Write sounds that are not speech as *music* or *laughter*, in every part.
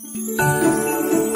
Música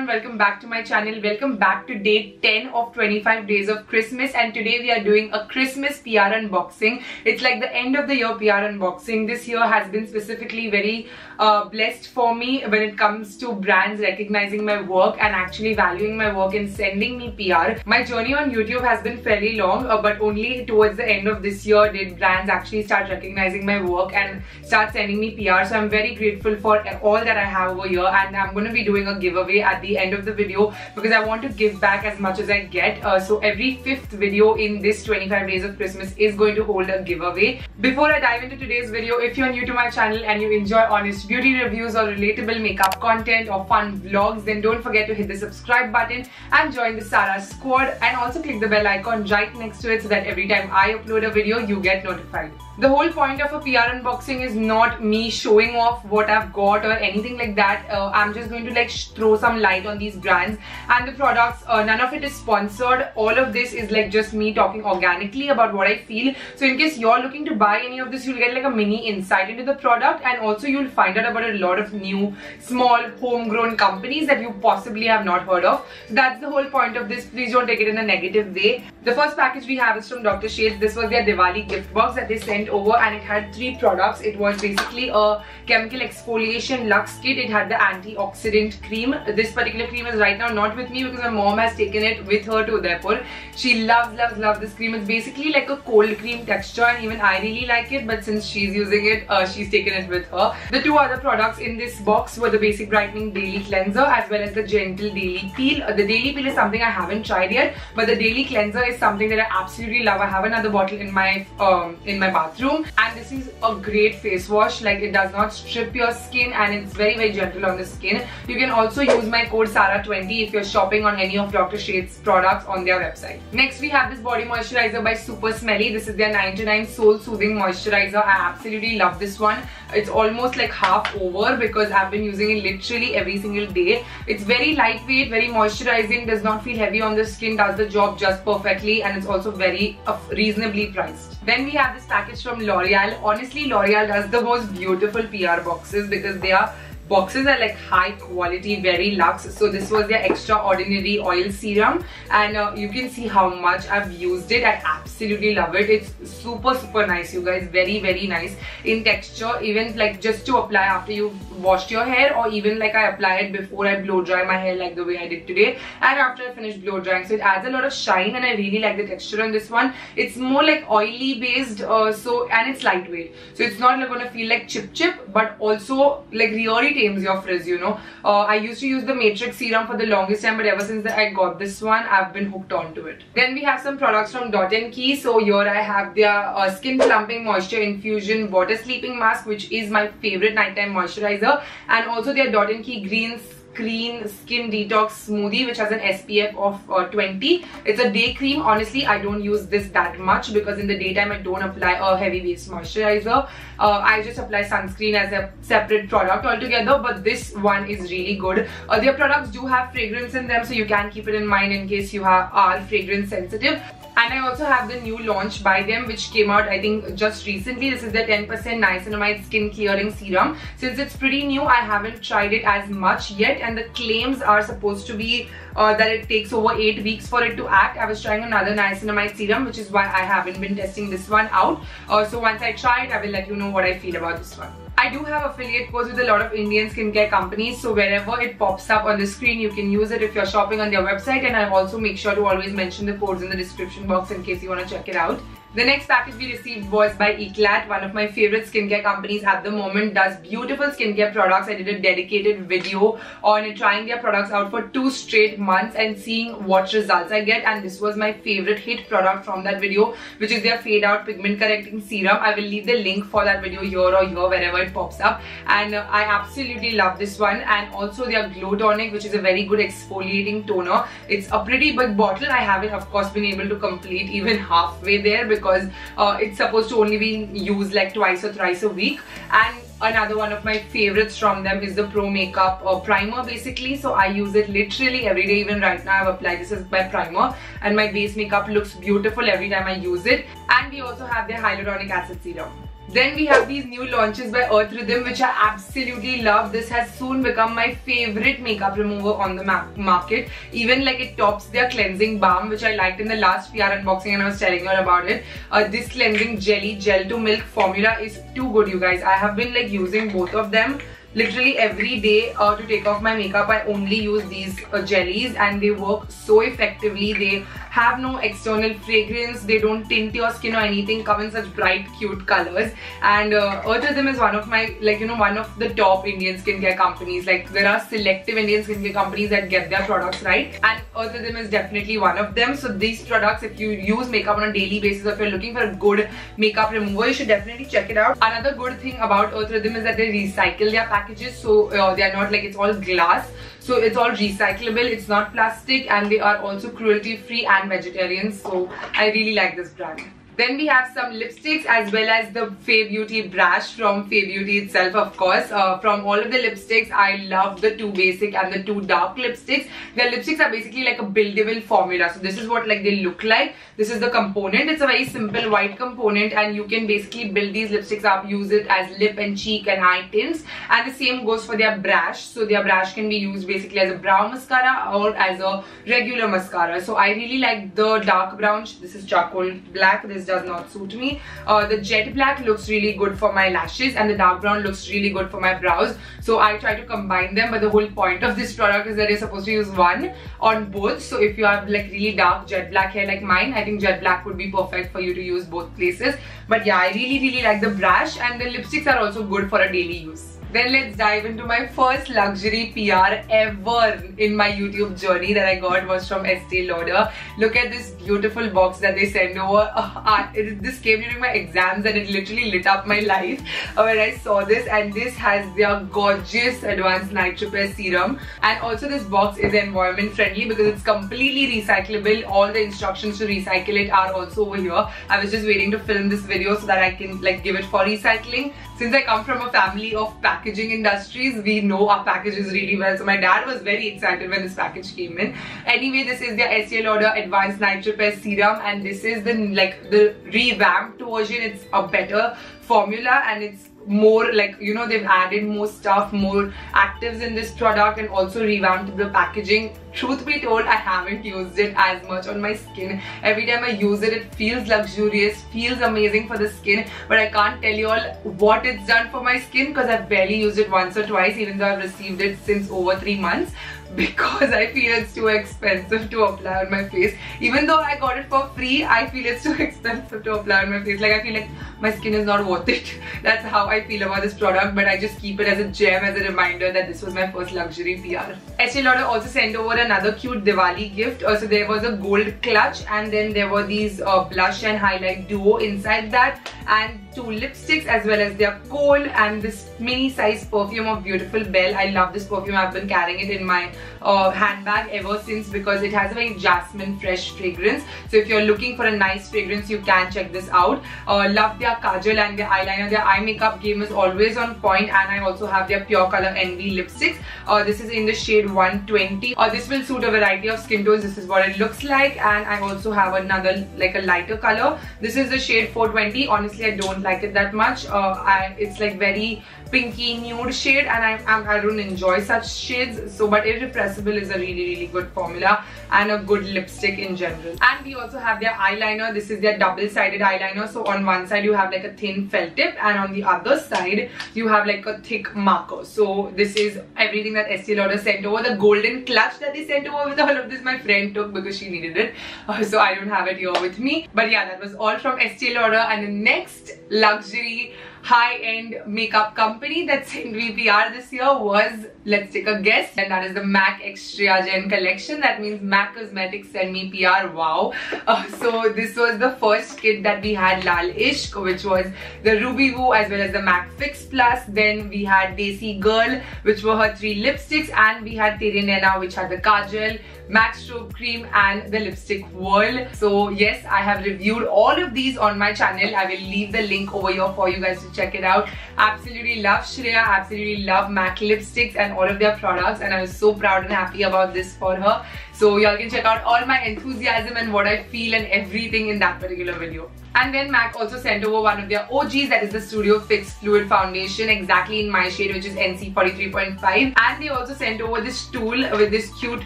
everyone? Welcome back to my channel. Welcome back to day 10 of 25 days of Christmas and today we are doing a Christmas PR unboxing. It's like the end of the year PR unboxing. This year has been specifically very uh, blessed for me when it comes to brands recognizing my work and actually valuing my work and sending me PR. My journey on YouTube has been fairly long uh, but only towards the end of this year did brands actually start recognizing my work and start sending me PR. So I'm very grateful for all that I have over here and I'm going to be doing a giveaway at the end of the video because I want to give back as much as I get. Uh, so every fifth video in this 25 days of Christmas is going to hold a giveaway. Before I dive into today's video, if you're new to my channel and you enjoy honest beauty reviews or relatable makeup content or fun vlogs, then don't forget to hit the subscribe button and join the Sarah squad and also click the bell icon right next to it so that every time I upload a video, you get notified. The whole point of a PR unboxing is not me showing off what I've got or anything like that. Uh, I'm just going to like throw some light on these brands and the products. Uh, none of it is sponsored. All of this is like just me talking organically about what I feel. So in case you're looking to buy any of this, you'll get like a mini insight into the product and also you'll find out about a lot of new small homegrown companies that you possibly have not heard of. So that's the whole point of this. Please don't take it in a negative way. The first package we have is from Dr. Sheth's. This was their Diwali gift box that they sent over and it had three products. It was basically a chemical exfoliation Lux kit. It had the antioxidant cream. This particular cream is right now not with me because my mom has taken it with her to Udaipur. She loves, loves, loves this cream. It's basically like a cold cream texture and even I really like it but since she's using it, uh, she's taken it with her. The two other products in this box were the Basic Brightening Daily Cleanser as well as the Gentle Daily Peel. Uh, the Daily Peel is something I haven't tried yet but the Daily Cleanser is something that I absolutely love. I have another bottle in my um, in my bathroom and this is a great face wash like it does not strip your skin and it's very very gentle on the skin. You can also use my code SARAH20 if you're shopping on any of Dr. Sheth's products on their website. Next we have this body moisturizer by Super Smelly. This is their 99 Soul Soothing Moisturizer. I absolutely love this one. It's almost like half over because I've been using it literally every single day. It's very lightweight, very moisturizing, does not feel heavy on the skin, does the job just perfectly and it's also very uh, reasonably priced. Then we have this package from L'Oreal. Honestly, L'Oreal does the most beautiful PR boxes because they are boxes are like high quality very luxe. So this was their extraordinary oil serum. And uh, you can see how much I've used it. I absolutely love it. It's super super nice you guys. Very very nice in texture. Even like just to apply after you've washed your hair or even like I apply it before I blow dry my hair like the way I did today and after I finish blow drying. So it adds a lot of shine and I really like the texture on this one. It's more like oily based uh, so and it's lightweight. So it's not like, gonna feel like chip chip but also like really tames your frizz you know. Uh, I used to use the matrix serum for the longest time but ever since I got this one. I've been hooked onto it. Then we have some products from Dot & Key. So here I have their uh, skin plumping moisture infusion water sleeping mask which is my favorite nighttime moisturizer and also their Dot & Key greens Clean Skin Detox Smoothie which has an SPF of uh, 20. It's a day cream. Honestly, I don't use this that much because in the daytime I don't apply a heavy base moisturizer. Uh, I just apply sunscreen as a separate product altogether but this one is really good. Uh, their products do have fragrance in them so you can keep it in mind in case you have, are fragrance sensitive and I also have the new launch by them which came out I think just recently. This is the 10% niacinamide skin clearing serum. Since it's pretty new I haven't tried it as much yet. And the claims are supposed to be uh, that it takes over 8 weeks for it to act. I was trying another niacinamide serum which is why I haven't been testing this one out. Uh, so once I try it I will let you know what I feel about this one. I do have affiliate codes with a lot of Indian skincare companies. So wherever it pops up on the screen you can use it if you're shopping on their website. And I'll also make sure to always mention the codes in the description box in case you want to check it out. The next package we received was by Eclat, one of my favorite skincare companies at the moment, does beautiful skincare products. I did a dedicated video on trying their products out for two straight months and seeing what results I get and this was my favorite hit product from that video which is their fade out pigment correcting serum. I will leave the link for that video here or here wherever it pops up and uh, I absolutely love this one and also their glow tonic which is a very good exfoliating toner. It's a pretty big bottle. I haven't of course been able to complete even halfway there because uh, it's supposed to only be used like twice or thrice a week and another one of my favorites from them is the Pro Makeup uh, Primer basically. So I use it literally every day. Even right now I've applied this as my primer and my base makeup looks beautiful every time I use it. And we also have their Hyaluronic Acid Serum. Then we have these new launches by Earth Rhythm which I absolutely love. This has soon become my favorite makeup remover on the market. Even like it tops their cleansing balm which I liked in the last PR unboxing and I was telling you about it. Uh, this cleansing jelly gel to milk formula is too good you guys. I have been like using both of them literally every day uh, to take off my makeup I only use these uh, jellies and they work so effectively. They have no external fragrance. They don't tint your skin or anything. Come in such bright cute colors. And uh, is one of my like you know one of the top Indian skincare companies. Like there are selective Indian skincare companies that get their products right. And Earth Rhythm is definitely one of them. So these products if you use makeup on a daily basis or if you're looking for a good makeup remover you should definitely check it out. Another good thing about Earth is that they recycle their packages so uh, they are not like it's all glass. So it's all recyclable it's not plastic and they are also cruelty free and vegetarian so I really like this brand then we have some lipsticks as well as the Fae Beauty Brash from Fae Beauty itself of course. Uh, from all of the lipsticks, I love the two basic and the two dark lipsticks. Their lipsticks are basically like a buildable formula. So this is what like they look like. This is the component. It's a very simple white component and you can basically build these lipsticks up, use it as lip and cheek and eye tints. And the same goes for their Brash. So their Brash can be used basically as a brow mascara or as a regular mascara. So I really like the dark brown. This is charcoal black. This does not suit me. Uh, the jet black looks really good for my lashes and the dark brown looks really good for my brows. So I try to combine them but the whole point of this product is that you're supposed to use one on both. So if you have like really dark jet black hair like mine, I think jet black would be perfect for you to use both places. But yeah, I really really like the Brash and the lipsticks are also good for a daily use. Then let's dive into my first luxury PR ever in my YouTube journey that I got was from Estee Lauder. Look at this beautiful box that they send over. *laughs* Uh, it, this came during my exams and it literally lit up my life uh, when I saw this and this has their gorgeous advanced night repair serum and also this box is environment friendly because it's completely recyclable. All the instructions to recycle it are also over here. I was just waiting to film this video so that I can like give it for recycling. Since I come from a family of packaging industries, we know our packages really well. So my dad was very excited when this package came in. Anyway, this is their Estee Lauder Advanced Night Repair Serum and this is the like the revamped version. It's a better formula and it's more like you know they've added more stuff more actives in this product and also revamped the packaging truth be told i haven't used it as much on my skin every time i use it it feels luxurious feels amazing for the skin but i can't tell you all what it's done for my skin because i've barely used it once or twice even though i've received it since over three months *laughs* because I feel it's too expensive to apply on my face. Even though I got it for free, I feel it's *laughs* too expensive to apply on my face. Like I feel like my skin is not worth it. *laughs* That's how I feel about this product but I just keep it as a gem as a reminder that this was my first luxury PR. Estee Lauder also sent over another cute Diwali gift. Uh, so there was a gold clutch and then there were these uh, blush and highlight duo inside that and two lipsticks as well as their kohl and this mini size perfume of Beautiful Belle. I love this perfume. I've been carrying it in my uh, handbag ever since because it has a very jasmine fresh fragrance. So if you're looking for a nice fragrance, you can check this out. Uh, love their kajal and their eyeliner. Their eye makeup game is always on point and I also have their Pure Color Envy lipsticks. Uh, this is in the shade 120. Uh, this will suit a variety of skin tones. This is what it looks like and I also have another like a lighter color. This is the shade 420. Honestly, I don't like it that much. Uh, I, it's like very pinky nude shade and I, I, I don't enjoy such shades. So but Irrepressible is a really really good formula and a good lipstick in general. And we also have their eyeliner. This is their double-sided eyeliner. So on one side you have like a thin felt tip and on the other side you have like a thick marker. So this is everything that Estee Lauder sent over. The golden clutch that they sent over with all of this my friend took because she needed it. Uh, *laughs* so I don't have it here with me. But yeah, that was all from Estee Lauder and the next luxury high-end makeup company that sent me PR this year was, let's take a guess, and that is the MAC x Shreya Jain collection. That means MAC Cosmetics sent me PR, wow. Uh, so this was the first kit that we had Lal Ishq, which was the Ruby Woo as well as the MAC Fix Plus. Then we had Desi Girl, which were her three lipsticks, and we had Tere Naina, which had the Kajal, MAC Strobe Cream and the Lipstick World. So yes, I have reviewed all of these on my channel. I will leave the link over here for you guys to check it out. Absolutely love Shreya, absolutely love MAC lipsticks and all of their products and I was so proud and happy about this for her. So y'all can check out all my enthusiasm and what I feel and everything in that particular video. And then MAC also sent over one of their OGs that is the Studio Fix Fluid Foundation exactly in my shade which is NC43.5 and they also sent over this tool with this cute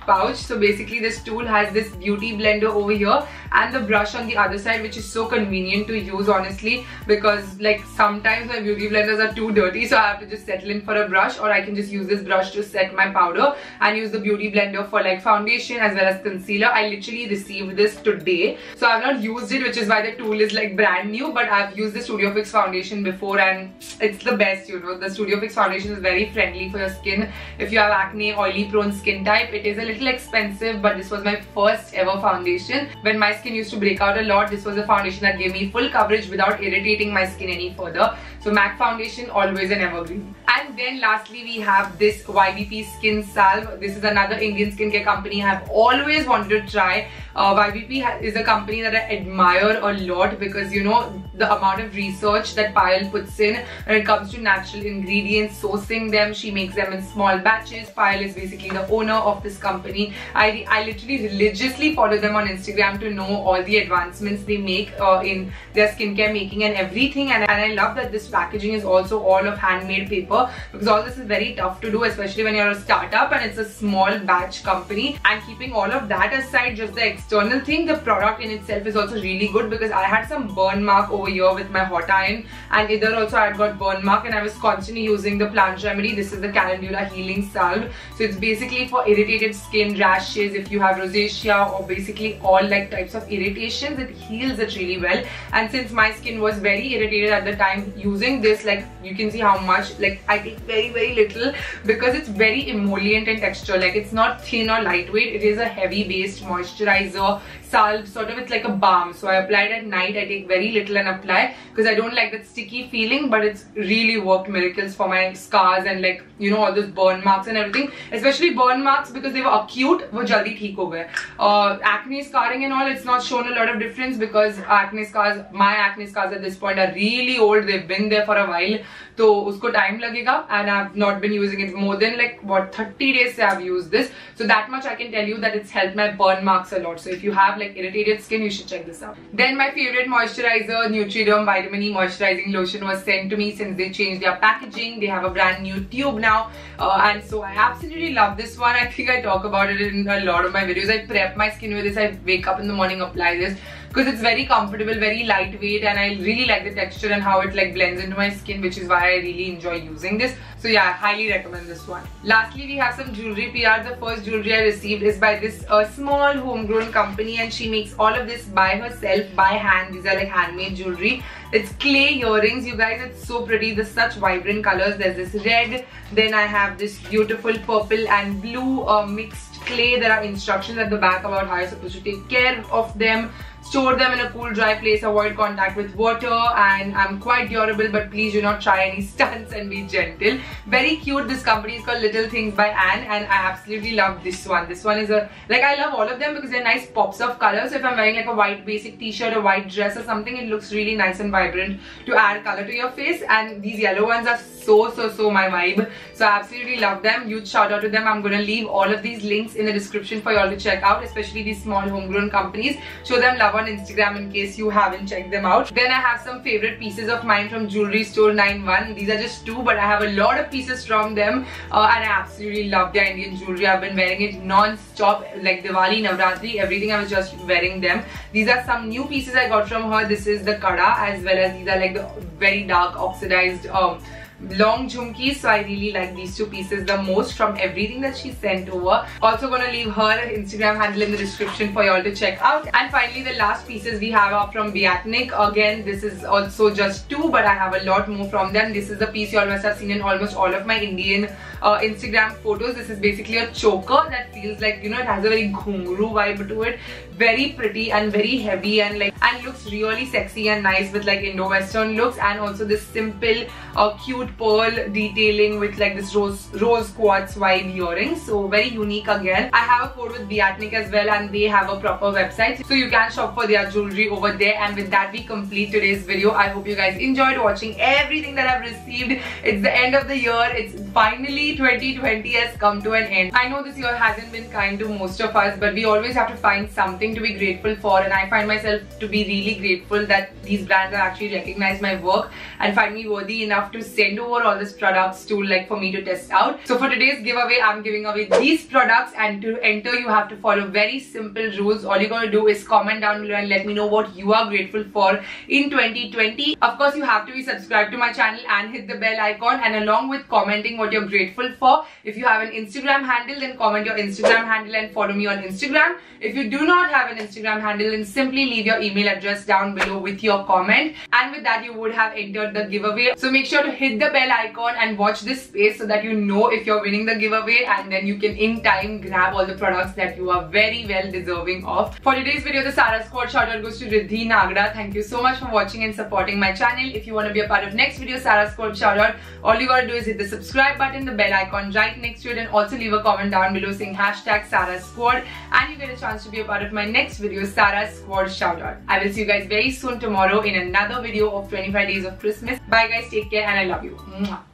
pouch. So basically this tool has this beauty blender over here and the brush on the other side which is so convenient to use honestly because like sometimes my beauty blenders are too dirty so I have to just settle in for a brush or I can just use this brush to set my powder and use the beauty blender for like foundation as well as concealer. I literally received this today. So I've not used it which is why the tool is like brand new but I've used the Studio Fix foundation before and it's the best you know. The Studio Fix foundation is very friendly for your skin. If you have acne oily prone skin type it is a little expensive but this was my first ever foundation. When my skin used to break out a lot. This was a foundation that gave me full coverage without irritating my skin any further. So MAC foundation always an evergreen. And then lastly we have this YBP skin salve. This is another Indian skincare company I've always wanted to try. Uh, YBP is a company that I admire a lot because you know the amount of research that Payal puts in when it comes to natural ingredients, sourcing them. She makes them in small batches. Payal is basically the owner of this company. I, I literally religiously follow them on Instagram to know all the advancements they make uh, in their skincare making and everything. And, and I love that this packaging is also all of handmade paper because all this is very tough to do, especially when you're a startup and it's a small batch company. And keeping all of that aside, just the external thing, the product in itself is also really good because I had some burn mark over here with my hot iron and either also I got burn mark and I was constantly using the plant remedy. This is the Calendula Healing Salve. So it's basically for irritated skin, rashes, if you have rosacea or basically all like types of irritations, it heals it really well. And since my skin was very irritated at the time using this, like you can see how much, like I take very very little because it's very emollient in texture. Like it's not thin or lightweight, it is a heavy based moisturizer salve sort of it's like a balm so I applied at night I take very little and apply because I don't like that sticky feeling but it's really worked miracles for my scars and like you know all those burn marks and everything especially burn marks because they were acute wo jaldi theek ho gaye uh, acne scarring and all it's not shown a lot of difference because acne scars my acne scars at this point are really old they've been there for a while तो उसको time लगेगा and I have not been using it more than like what 30 days से I have used this so that much I can tell you that it's helped my burn marks a lot so if you have like irritated skin you should check this out. Then my favorite moisturizer Nutriderm Vitamin E moisturizing lotion was sent to me since they changed their packaging. They have a brand new tube now uh, and so I absolutely love this one. I think I talk about it in a lot of my videos. I prep my skin with this. I wake up in the morning apply this because it's very comfortable, very lightweight and I really like the texture and how it like blends into my skin which is why I really enjoy using this. So yeah, I highly recommend this one. Lastly, we have some jewelry PR. The first jewelry I received is by this uh, small homegrown company and she makes all of this by herself, by hand. These are like handmade jewelry. It's clay earrings, you guys. It's so pretty. There's such vibrant colors. There's this red. Then I have this beautiful purple and blue uh, mixed clay. There are instructions at the back about how you're supposed to take care of them store them in a cool dry place avoid contact with water and I'm quite durable but please do not try any *laughs* stunts and be gentle. Very cute this company is called Little Things by Anne and I absolutely love this one. This one is a like I love all of them because they're nice pops of color. So if I'm wearing like a white basic t-shirt a white dress or something it looks really nice and vibrant to add color to your face. And these yellow ones are so so so my vibe. So I absolutely love them. Huge shout out to them. I'm gonna leave all of these links in the description for y'all to check out especially these small homegrown companies. Show them love on Instagram in case you haven't checked them out. Then I have some favorite pieces of mine from jewelry store 91 these are just two but I have a lot of pieces from them uh, and I absolutely love their Indian jewelry. I've been wearing it non-stop like Diwali Navratri everything I was just wearing them. These are some new pieces I got from her. This is the kada as well as these are like the very dark oxidized um, long jhumkis so I really like these two pieces the most from everything that she sent over. Also gonna leave her Instagram handle in the description for y'all to check out. And finally the last pieces we have are from Beatnik again this is also just two but I have a lot more from them. This is the piece y'all must have seen in almost all of my Indian uh, Instagram photos. This is basically a choker that feels like you know it has a very ghungru vibe to it very pretty and very heavy and like and looks really sexy and nice with like Indo-Western looks and also this simple uh, cute pearl detailing with like this rose rose quartz vibe earrings. So very unique again. I have a code with Beatnik as well and they have a proper website. So you can shop for their jewelry over there and with that we complete today's video. I hope you guys enjoyed watching everything that I've received. It's the end of the year. It's finally 2020 has come to an end. I know this year hasn't been kind to most of us but we always have to find something to be grateful for and I find myself to be really grateful that these brands have actually recognized my work and find me worthy enough to send over all these products to like for me to test out. So for today's giveaway I'm giving away these products and to enter you have to follow very simple rules. All you gotta do is comment down below and let me know what you are grateful for in 2020. Of course you have to be subscribed to my channel and hit the bell icon and along with commenting what you're grateful for. If you have an Instagram handle then comment your Instagram handle and follow me on Instagram. If you do not have an Instagram handle then simply leave your email address down below with your comment and with that you would have entered the giveaway. So make sure to hit the bell icon and watch this space so that you know if you're winning the giveaway and then you can in time grab all the products that you are very well deserving of. For today's video the Sarah Squad shout out goes to Riddhi Nagda. Thank you so much for watching and supporting my channel. If you want to be a part of next video Sarah Squad shout out all you gotta do is hit the subscribe button, the bell icon right next to it and also leave a comment down below saying hashtag Sarah Squad and you get a chance to be a part of my next video Sarah Squad shout out. I will see you guys very soon tomorrow in another video of 25 days of Christmas. Bye guys, take care and I love you. Mwah.